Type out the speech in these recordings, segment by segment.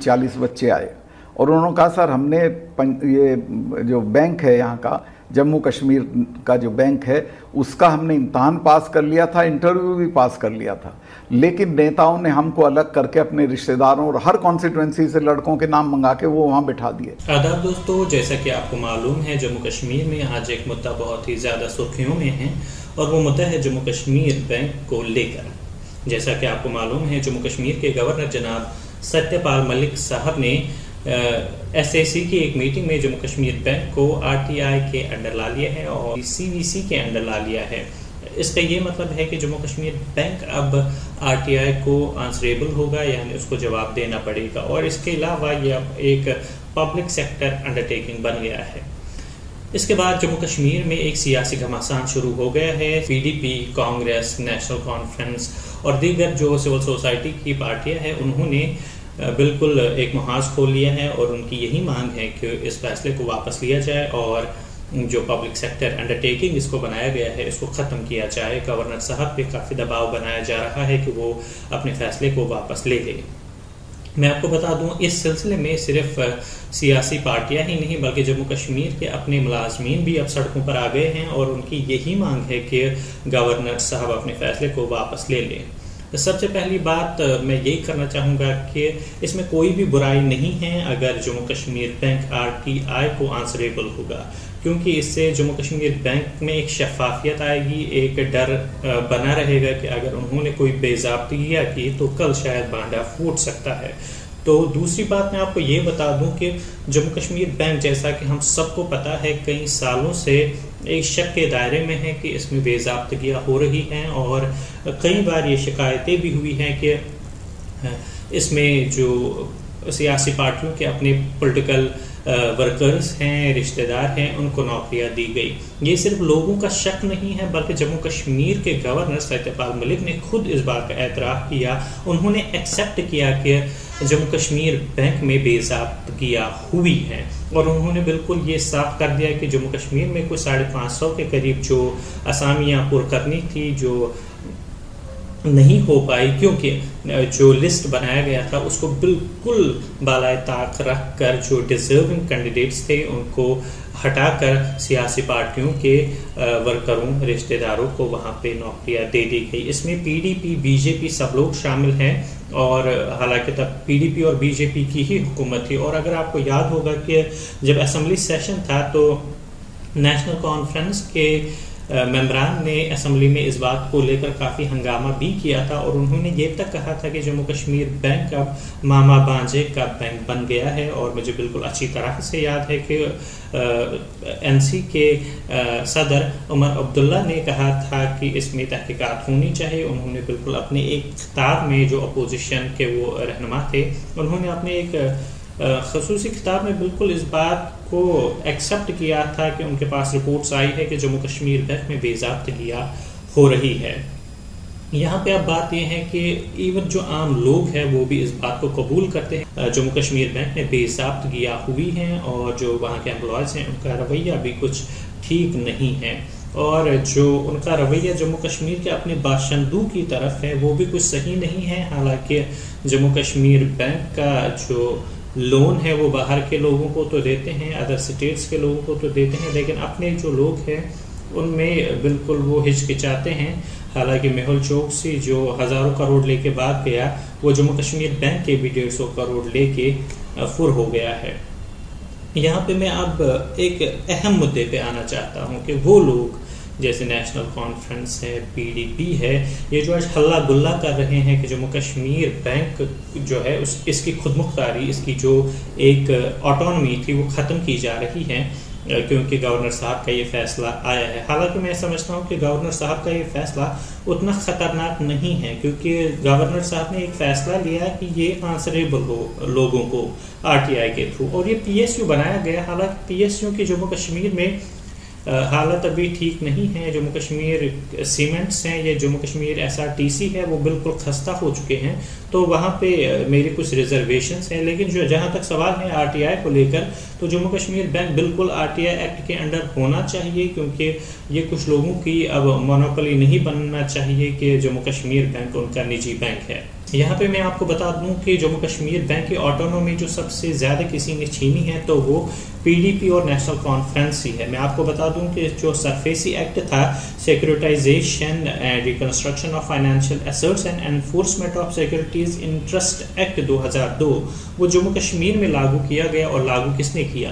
چالیس بچے آئے اور انہوں نے کہا، سر، ہم نے یہ جو بینک ہے یہاں کا، جموں کشمیر کا جو بینک ہے، اس کا ہم نے امتحان پاس کر لیا تھا، انٹرویو بھی پاس کر لیا تھا۔ لیکن نیتاؤں نے ہم کو الگ کر کے اپنے رشتہ داروں اور ہر کانسٹیٹوئنسی سے لڑکوں کے نام منگا کے وہ وہاں بٹھا دیے۔ آداب دوستو، جیسا کہ آپ کو معلوم ہے، جموں کشمیر میں آج ایک مدعا بہت ہی زیادہ سرخیوں میں ہے اور وہ مدعا ہے جموں کشمیر بینک کو لے کر۔ جیسا کہ آپ کو معلوم ہے، جموں کشمیر کے گورنر جناب ستیہ پال ملک صاحب نے ایس اے سی کی ایک میٹنگ میں جموں کشمیر بینک کو آر ٹی آئی کے انڈر لا لیا ہے اور سی وی سی کے انڈر لا لیا ہے۔ اس کا یہ مطلب ہے کہ جموں کشمیر بینک اب آر ٹی آئی کو آنسریبل ہوگا یعنی اس کو جواب دینا پڑے گا اور اس کے علاوہ یہ اب ایک پبلک سیکٹر انڈرٹیکنگ بن گیا ہے۔ اس کے بعد جموں کشمیر میں ایک سیاسی گھماسان شروع ہو گیا ہے۔ P D P, Congress, National Conference اور دیگر جو سول سوسائٹی کی پارٹیاں ہیں، انہوں نے بالکل ایک محاذ کھول لیا ہے اور ان کی یہی مانگ ہے کہ اس فیصلے کو واپس لیا جائے اور جو پبلک سیکٹر انڈرٹیکنگ اس کو بنایا گیا ہے، اس کو ختم کیا جائے۔ گورنر صاحب پہ کافی دباؤ بنایا جا رہا ہے کہ وہ اپنے فیصلے کو واپس لے لے۔ میں آپ کو بتا دوں، اس سلسلے میں صرف سیاسی پارٹیاں ہی نہیں، بلکہ جموں کشمیر کے اپنے ملازمین بھی اب سڑکوں پر آ گئے ہیں اور ان کی یہی مانگ ہے کہ گورنر صاحب اپنے فیصلے کو واپس لے لیں۔ سب سے پہلی بات میں یہی کرنا چاہوں گا کہ اس میں کوئی بھی برائی نہیں ہے اگر Jammu Kashmir bank R T I کو آنسریبل ہوگا، کیونکہ اس سے جموں کشمیر بینک میں ایک شفافیت آئے گی، ایک ڈر بنا رہے گا کہ اگر انہوں نے کوئی بے ضابطگیاں کی تو کل شاید بانڈا پھوٹ سکتا ہے۔ تو دوسری بات میں آپ کو یہ بتا دوں کہ جموں کشمیر بینک جیسا کہ ہم سب کو پتہ ہے کئی سالوں سے ایک شک کے دائرے میں ہے کہ اس میں بے ضابطگیاں ہو رہی ہیں اور کئی بار یہ شکایتیں بھی ہوئی ہیں کہ اس میں جو سیاسی پارٹیوں کے اپنے پولیٹیکل ورکرز ہیں رشتہ دار ہیں، ان کو نوکریاں دی گئی۔ یہ صرف لوگوں کا شک نہیں ہے، بلکہ جموں کشمیر کے گورنر ستیہ پال ملک نے خود اس بات کا اعتراف کیا، انہوں نے ایکسپٹ کیا کہ جموں کشمیر بینک میں بے کیا ہوئی ہے اور انہوں نے بالکل یہ صاف کر دیا کہ جموں کشمیر میں کوئی ساڑھے پانچ سو کے قریب جو اسامیاں پر کرنی تھی، جو نہیں ہو پائی، کیونکہ جو لسٹ بنایا گیا تھا، اس کو بالکل بالائے طاق رکھ کر جو ڈیزرونگ کینڈیڈیٹس تھے، ان کو ہٹا کر سیاسی پارٹیوں کے ورکروں، رشتہ داروں کو وہاں پہ نوکریاں دے دی گئی۔ اس میں پی ڈی پی، بی جے پی سب لوگ شامل ہیں اور حالانکہ تب پی ڈی پی اور بی جے پی کی ہی حکومت تھی۔ اور اگر آپ کو یاد ہوگا کہ جب اسمبلی سیشن تھا تو نیشنل کانفرنس کے ممبران نے اسمبلی میں اس بات کو لے کر کافی ہنگامہ بھی کیا تھا اور انہوں نے یہ تک کہا تھا کہ جموں کشمیر بینک اب ماما بانجے کا بینک بن گیا ہے اور مجھے بالکل اچھی طرح سے یاد ہے کہ این سی کے صدر عمر عبداللہ نے کہا تھا کہ اس میں تحقیقات ہونی چاہیے۔ انہوں نے بالکل اپنے ایک خطاب میں جو اپوزیشن کے وہ رہنما تھے، انہوں نے اپنے ایک خصوصی کتاب میں بالکل اس بات کو ایکسیپٹ کیا تھا کہ ان کے پاس رپورٹس آئی ہے کہ جموں کشمیر بھر میں بے ضابطگیاں ہو رہی ہے۔ یہاں پہ اب بات یہ ہے کہ ایون جو عام لوگ ہیں وہ بھی اس بات کو قبول کرتے ہیں۔ جموں کشمیر بینک میں بے گیا ہوئی ہیں اور جو وہاں کے امپلائز ہیں ان کا رویہ بھی کچھ ٹھیک نہیں ہے۔ اور جو ان کا رویہ جموں کشمیر کے اپنے باشندوں کی طرف ہے وہ بھی کچھ صحیح نہیں ہے۔ حالانکہ جموں کشمیر بینک کا جو لون ہے وہ باہر کے لوگوں کو تو دیتے ہیں ادر اسٹیٹس کے لوگوں کو تو دیتے ہیں، لیکن اپنے جو لوگ ہیں، ان میں بالکل وہ ہچکچاتے ہیں۔ حالانکہ مہل چوک سے جو ہزاروں کروڑ لے کے بعد گیا، وہ جموں کشمیر بینک کے بھی ڈیڑھ سو کروڑ لے کے فر ہو گیا ہے۔ یہاں پہ میں اب ایک اہم مدعے پہ آنا چاہتا ہوں کہ وہ لوگ جیسے نیشنل کانفرنس ہے، پی ڈی پی ہے، یہ جو آج ہلّا گلا کر رہے ہیں کہ جموں کشمیر بینک جو ہے، اس اس کی خود مختاری اس کی جو ایک آٹونمی تھی، وہ ختم کی جا رہی ہے، کیونکہ گورنر صاحب کا یہ فیصلہ آیا ہے۔ حالانکہ میں سمجھتا ہوں کہ گورنر صاحب کا یہ فیصلہ اتنا خطرناک نہیں ہے، کیونکہ گورنر صاحب نے ایک فیصلہ لیا کہ یہ آنسریبل ہو لوگوں کو آر ٹی آئی کے تھرو اور یہ پی ایس یو بنایا گیا۔ حالانکہ پی ایس یو کے جموں کشمیر میں حالت ابھی ٹھیک نہیں ہے، جموں کشمیر سیمنٹس ہیں یا Jammu Kashmir S R T C ہے، وہ بالکل خستہ ہو چکے ہیں۔ تو وہاں پہ میری کچھ ریزرویشنس ہیں، لیکن جو جہاں تک سوال ہے آر ٹی آئی کو لے کر، تو جموں کشمیر بینک بالکل آر ٹی آئی ایکٹ کے انڈر ہونا چاہیے، کیونکہ یہ کچھ لوگوں کی اب مونوپلی نہیں بننا چاہیے کہ جموں کشمیر بینک ان کا نجی بینک ہے۔ یہاں پہ میں آپ کو بتا دوں کہ جموں کشمیر بینک کی آٹونومی جو سب سے زیادہ کسی نے چھینی ہے، تو وہ پی ڈی پی اور نیشنل کانفرنس ہی ہے۔ میں آپ کو بتا دوں کہ جو سرفیسی ایکٹ تھا securitisation and reconstruction of financial assets and enforcement of securities interest act دو ہزار دو، وہ جموں کشمیر میں لاگو کیا گیا اور لاگو کس نے کیا؟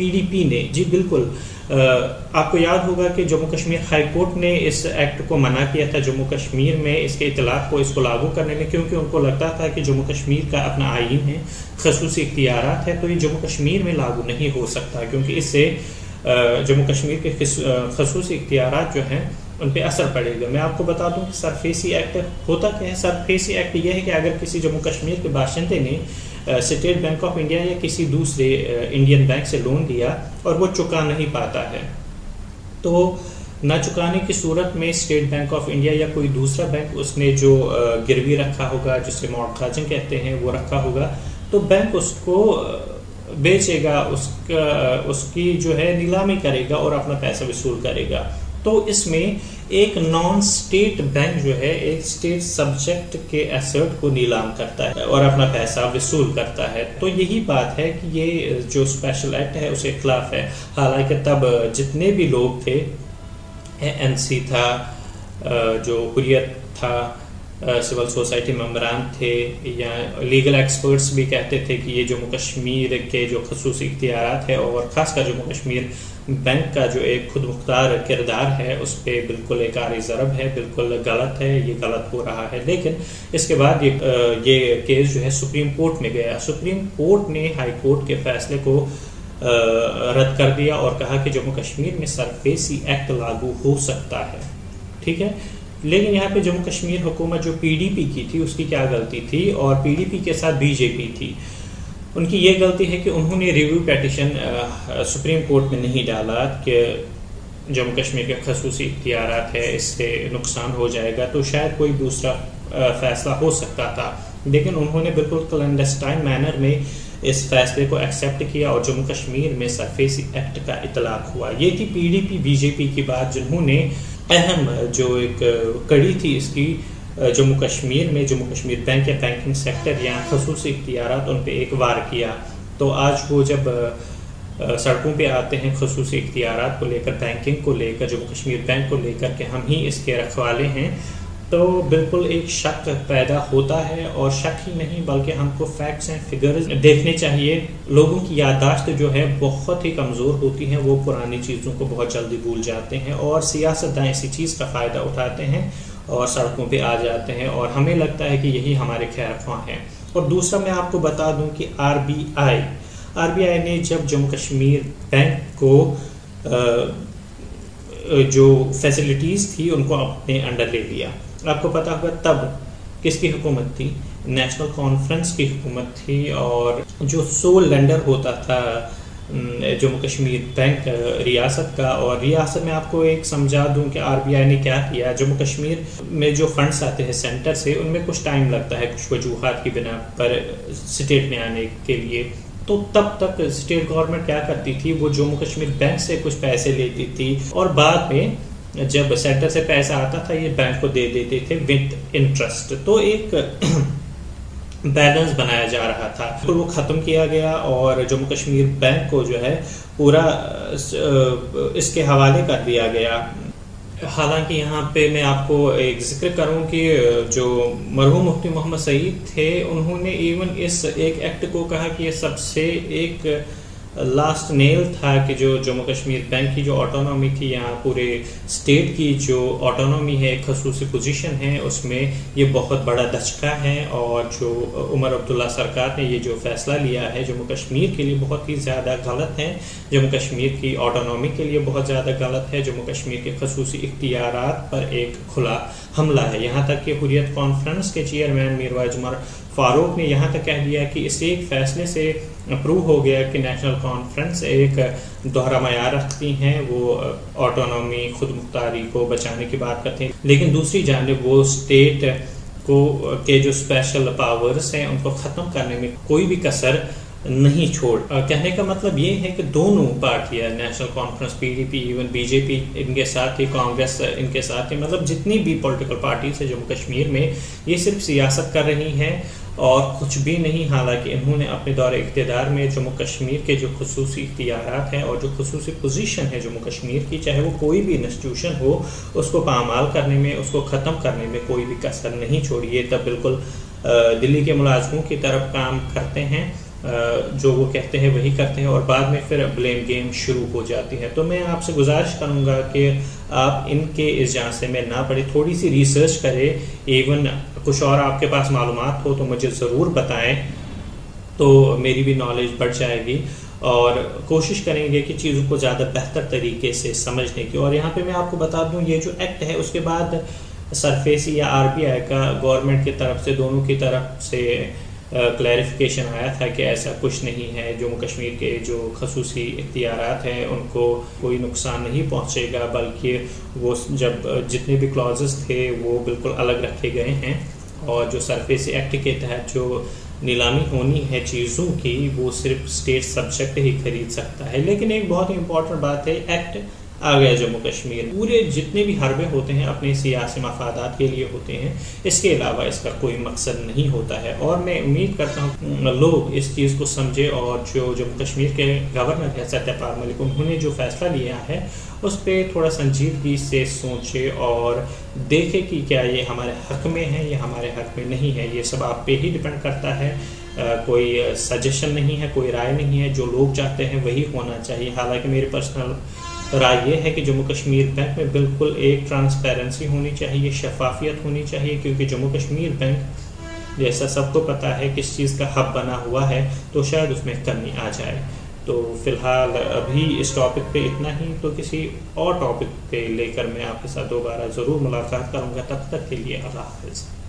پی ڈی پی نے جی بالکل آپ کو یاد ہوگا کہ جموں کشمیر ہائی کورٹ نے اس ایکٹ کو منع کیا تھا جموں کشمیر میں اس کے اطلاق کو اس کو لاگو کرنے میں، کیونکہ ان کو لگتا تھا کہ جموں کشمیر کا اپنا آئین ہے، خصوصی اختیارات ہے تو یہ جموں کشمیر میں لاگو نہیں ہو سکتا، کیونکہ اس سے جموں کشمیر کے خصوصی اختیارات جو ہیں، ان پہ اثر پڑے گا۔ میں آپ کو بتا دوں کہ سرفیسی ایکٹ ہوتا کیا ہے؟ سرفیسی ایکٹ یہ ہے کہ اگر کسی جموں کشمیر کے باشندے نے اسٹیٹ بینک آف انڈیا یا کسی دوسرے انڈین بینک سے لون دیا اور وہ چکا نہیں پاتا ہے۔ تو نہ چکانے کی صورت میں اسٹیٹ بینک آف انڈیا یا کوئی دوسرا بینک اس نے جو گروی رکھا ہوگا، جسے مارکاجنگ کہتے ہیں، وہ رکھا ہوگا۔ تو بینک اس کو بیچے گا، اس کا اس کی جو ہے، نیلامی کرے گا اور اپنا پیسہ وصول کرے گا۔ تو اس میں ایک نان سٹیٹ بینک جو ہے، ایک سٹیٹ سبجیکٹ کے ایسٹ کو نیلام کرتا ہے اور اپنا پیسہ وصول کرتا ہے۔ تو یہی بات ہے کہ یہ جو اسپیشل ایکٹ ہے، اس کے خلاف ہے۔ حالانکہ تب جتنے بھی لوگ تھے این سی تھا، جو حریت تھا سول سوسائٹی ممبران تھے یا لیگل ایکسپرٹس بھی کہتے تھے کہ یہ جموں کشمیر کے جو خصوصی اختیارات ہے اور خاص کر جموں کشمیر بینک کا جو ایک خود مختار کردار ہے، اس پہ بالکل ایک آری ضرب ہے، بالکل غلط ہے، یہ غلط ہو رہا ہے۔ لیکن اس کے بعد یہ کیس جو ہے سپریم کورٹ میں گیا۔ سپریم کورٹ نے ہائی کورٹ کے فیصلے کو رد کر دیا اور کہا کہ جموں کشمیر میں سرفیسی ایکٹ لاگو ہو سکتا ہے۔ ٹھیک ہے؟ لیکن یہاں پہ جموں کشمیر حکومت جو پی ڈی پی کی تھی، اس کی کیا غلطی تھی؟ اور پی ڈی پی کے ساتھ بی جے پی تھی۔ ان کی یہ غلطی ہے کہ انہوں نے ریویو پیٹیشن سپریم کورٹ میں نہیں ڈالا کہ جموں کشمیر کے خصوصی اختیارات ہے اس سے نقصان ہو جائے گا۔ تو شاید کوئی دوسرا فیصلہ ہو سکتا تھا۔ لیکن انہوں نے بالکل کلینڈسٹائن مینر میں اس فیصلے کو ایکسیپٹ کیا اور جموں کشمیر میں سرفیسی ایکٹ کا اطلاق ہوا۔ یہ تھی پی ڈی پی بی جے پی کی بات جنہوں نے اہم جو ایک کڑی تھی اس کی جموں کشمیر میں جموں کشمیر بینک یا بینکنگ سیکٹر یا خصوصی اختیارات ان پہ ایک وار کیا۔ تو آج وہ جب سڑکوں پہ آتے ہیں خصوصی اختیارات کو لے کر، بینکنگ کو لے کر جموں کشمیر بینک کو لے کر کہ ہم ہی اس کے رکھوالے ہیں تو بالکل ایک شک پیدا ہوتا ہے اور شک ہی نہیں بلکہ ہم کو فیکٹس اینڈ فگرز دیکھنے چاہیے۔ لوگوں کی یادداشت جو ہے بہت ہی کمزور ہوتی ہیں وہ پرانی چیزوں کو بہت جلدی بھول جاتے ہیں اور سیاست دائیں اسی چیز کا فائدہ اٹھاتے ہیں اور سڑکوں پہ آ جاتے ہیں اور ہمیں لگتا ہے کہ یہی ہمارے خیر خواہ ہیں۔ اور دوسرا میں آپ کو بتا دوں کہ R B I, R B I نے جب جموں کشمیر بینک کو جو فیسلٹیز تھی، ان کو اپنے انڈر لے لیا۔ آپ کو پتا ہوگا تب کس کی حکومت تھی؟ نیشنل کانفرنس کی حکومت تھی اور جو سول لینڈر ہوتا تھا جموں کشمیر بینک، ریاست کا۔ اور ریاست میں آپ کو ایک سمجھا دوں کہ آر بی آئی نے کیا کیا۔ جموں کشمیر میں جو فنڈس آتے ہیں سینٹر سے ان میں کچھ ٹائم لگتا ہے، کچھ وجوہات کی بنا پر اسٹیٹ میں آنے کے لیے۔ تو تب تک اسٹیٹ گورنمنٹ کیا کرتی تھی؟ وہ جموں کشمیر بینک سے کچھ پیسے لیتی تھی۔ اور بعد میں جب سینٹر سے پیسہ آتا تھا، یہ بینک کو دے دیتے تھے وتھ انٹرسٹ تو ایک بیلنس بنایا جا رہا تھا۔ پھر وہ ختم کیا گیا اور جموں کشمیر بینک کو جو ہے پورا اس کے حوالے کر دیا گیا۔ حالانکہ یہاں پہ میں آپ کو ایک ذکر کروں کہ جو مرحوم مفتی محمد سعید تھے، انہوں نے ایون اس ایک ایکٹ کو کہا کہ یہ سب سے ایک لاسٹ نیل تھا کہ جو جموں کشمیر بینک کی جو آٹونومی تھی یہاں پورے اسٹیٹ کی جو آٹونومی ہے خصوصی پوزیشن ہے اس میں یہ بہت بڑا دھچکا ہے اور جو عمر عبداللہ سرکار نے یہ جو فیصلہ لیا ہے جموں کشمیر کے لیے بہت ہی زیادہ غلط ہے جموں کشمیر کی آٹونومی کے لیے بہت زیادہ غلط ہے جموں کشمیر کے خصوصی اختیارات پر ایک کھلا حملہ ہے یہاں تک کہ حریت کانفرنس کے چیئرمین میروا جمر فاروق نے یہاں تک کہہ دیا کہ اس ایک فیصلے سے اپروو ہو گیا کہ نیشنل کانفرنس ایک دوہرا معیار رکھتی ہیں، وہ آٹونومی خود مختاری کو بچانے کی بات کرتے ہیں۔ لیکن دوسری جانب وہ اسٹیٹ کو، کے جو اسپیشل پاورز ہیں، ان کو ختم کرنے میں کوئی بھی کثر نہیں چھوڑ۔ کہنے کا مطلب یہ ہے کہ دونوں پارٹیاں national conference P D P even B J P ان کے ساتھ ہی کانگریس ان کے ساتھ ہی مطلب جتنی بھی پولیٹیکل پارٹیز ہیں جموں کشمیر میں، یہ صرف سیاست کر رہی ہیں۔ اور کچھ بھی نہیں، حالانکہ انہوں نے اپنے دور اقتدار میں جموں کشمیر کے جو خصوصی اختیارات ہیں اور جو خصوصی پوزیشن ہے جموں کشمیر کی، چاہے وہ کوئی بھی انسٹیٹیوشن ہو، اس کو پامال کرنے میں، اس کو ختم کرنے میں کوئی بھی کسر نہیں چھوڑی۔ یہ تب بالکل دلی کے ملازموں کی طرف کام کرتے ہیں۔ جو وہ کہتے ہیں، وہی کرتے ہیں اور بعد میں پھر بلیم گیم شروع ہو جاتی ہے۔ تو میں آپ سے گزارش کروں گا کہ آپ ان کے اس جانسے میں نہ پڑے تھوڑی سی ریسرچ کرے ایون کچھ اور آپ کے پاس معلومات ہو تو مجھے ضرور بتائیں، تو میری بھی نالج بڑھ جائے گی۔ اور کوشش کریں گے کہ چیزوں کو زیادہ بہتر طریقے سے سمجھنے کی۔ اور یہاں پہ میں آپ کو بتا دوں، یہ جو ایکٹ ہے، اس کے بعد سرفیسی یا آر بی آئی کا گورنمنٹ کی طرف سے، دونوں کی طرف سے کلیریفیکیشن آیا تھا کہ ایسا کچھ نہیں ہے، جموں کشمیر کے جو خصوصی اختیارات ہیں، ان کو کوئی نقصان نہیں پہنچے گا، بلکہ وہ جب جتنے بھی کلازز تھے، وہ بالکل الگ رکھے گئے ہیں۔ اور جو سرفیسی ایکٹ کے تحت جو نیلامی ہونی ہے چیزوں کی، وہ صرف اسٹیٹ سبجیکٹ ہی خرید سکتا ہے۔ لیکن ایک بہت ہی امپورٹنٹ بات ہے ایکٹ آ گیا جموں کشمیر۔ پورے جتنے بھی حربے ہوتے ہیں اپنے سیاسی مفادات کے لیے ہوتے ہیں، اس کے علاوہ اس کا کوئی مقصد نہیں ہوتا ہے۔ اور میں امید کرتا ہوں لوگ اس چیز کو سمجھے اور جو جموں کشمیر کے گورنر ہے ستیہ پال ملک، انہوں نے جو فیصلہ لیا ہے، اس پہ تھوڑا سنجیدگی سے سوچے اور دیکھے کہ کیا یہ ہمارے حق میں ہے یا ہمارے حق میں نہیں ہے۔ یہ سب آپ پہ ہی ڈپینڈ کرتا ہے۔ کوئی سجیشن نہیں ہے، کوئی رائے نہیں ہے۔ جو لوگ چاہتے ہیں وہی ہونا چاہیے۔ حالانکہ میرے پرسنل رائے یہ ہے کہ جموں کشمیر بینک میں بالکل ایک ٹرانسپیرنسی ہونی چاہیے، شفافیت ہونی چاہیے، کیونکہ جموں کشمیر بینک جیسا سب کو پتا ہے کس چیز کا ہب بنا ہوا ہے، تو شاید اس میں کمی آ جائے۔ تو فی الحال ابھی اس ٹاپک پہ اتنا ہی۔ تو کسی اور ٹاپک پہ لے کر میں آپ کے ساتھ دوبارہ ضرور ملاقات کروں گا۔ تب تک کے لیے اللہ حافظ۔